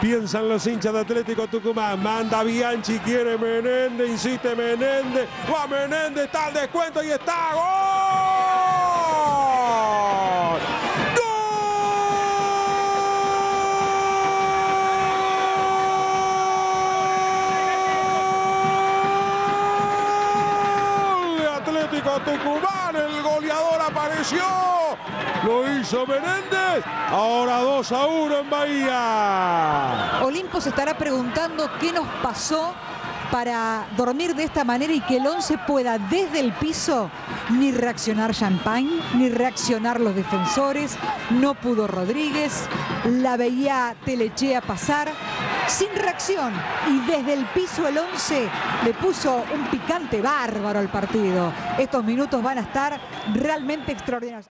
Piensan los hinchas de Atlético Tucumán. Manda Bianchi, quiere Menéndez, insiste Menéndez. Va Menéndez, está el descuento y está. ¡Gol! ¡Gol! Atlético Tucumán, el goleador apareció. Lo hizo Menéndez. Ahora 2 a 1 en Bahía. Olimpo se estará preguntando qué nos pasó para dormir de esta manera y que el 11 pueda desde el piso ni reaccionar Champagne, ni reaccionar los defensores. No pudo Rodríguez, la veía Telechea pasar sin reacción y desde el piso el 11 le puso un picante bárbaro al partido. Estos minutos van a estar realmente extraordinarios.